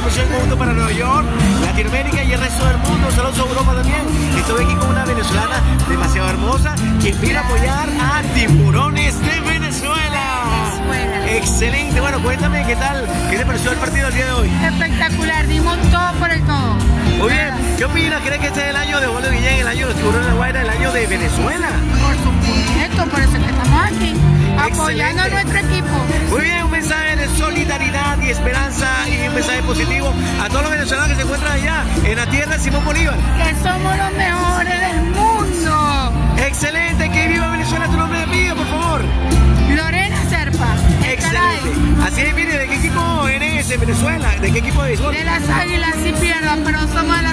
transmisión conjunto para Nueva York, Latinoamérica y el resto del mundo. Saludos a Europa también. Estoy aquí con una venezolana demasiado hermosa quien viene a apoyar a Tiburones de Venezuela. Excelente. Bueno, cuéntame qué tal, qué te pareció el partido el día de hoy. Espectacular, dimos todo por el todo. Muy bien. ¿Qué opinas? ¿Crees que este es el año de Julio Guillén, el año de los Tiburones de la Guaira, el año de Venezuela? Por supuesto, por eso que estamos aquí, apoyando a nuestro equipo. Muy bien, positivo a todos los venezolanos que se encuentran allá en la tierra de Simón Bolívar. Que somos los mejores del mundo. Excelente, que viva Venezuela, tu nombre de vida, por favor. Lorena Serpa. Excelente. Así es, mire, ¿de qué equipo eres en Venezuela? ¿De qué equipo de béisbol? De las águilas, sí pierdan, pero somos las.